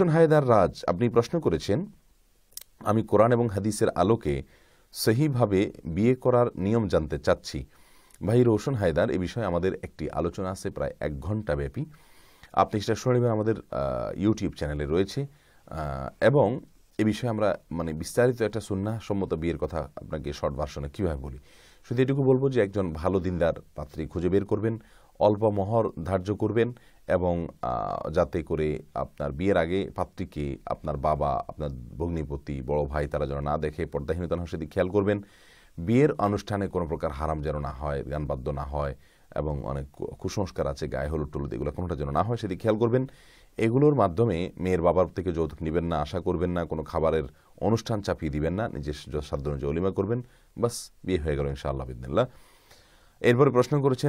রোশন হায়দার রাজ, আপনি প্রশ্ন করেছেন, আমি কোরআন এবং হাদিসের আলোকে সহিভাবে বিয়ে করার নিয়ম জানতে চাচ্ছি। ভাই রোশন হায়দার, এ বিষয়ে আমাদের একটি আলোচনা আছে প্রায় এক ঘণ্টা ব্যাপী। আপনি সেটা শুনে নেবেন, আমাদের ইউটিউব চ্যানেলে রয়েছে। এবং এ বিষয়ে আমরা মানে বিস্তারিত একটা সুন্না সম্মত বিয়ের কথা আপনাকে শর্ট ভার্সনে কীভাবে বলি। শুধু এটুকু বলব যে একজন ভালো দিনদার পাত্রী খুঁজে বের করবেন, অল্প মহর ধার্য করবেন এবং যাতে করে আপনার বিয়ের আগে পাত্রীকে আপনার বাবা, আপনার ভগ্নিপতি, বড় ভাই তারা যেন না দেখে পর্দাহীনতা না সেদিকে খেয়াল করবেন। বিয়ের অনুষ্ঠানে কোনো প্রকার হারাম যেন না হয় গান বাদ্য না হয় এবং অনেক কুসংস্কার আছে, গায়ে হলুদ টলুদ এগুলো কোনোটা যেন না হয় সেদিকে খেয়াল করবেন। এগুলোর মাধ্যমে মেয়ের বাবার থেকে যৌতুক নেবেন না, আশা করবেন না, কোনো খাবারের অনুষ্ঠান চাপিয়ে দিবেন না, নিজের সাধ্য অনুযায়ী অলিমা করবেন। বাস, বিয়ে হয়ে গেল ইনশাআল্লাহ, বিদিনিল্লাহ। এরপরে প্রশ্ন করেছেন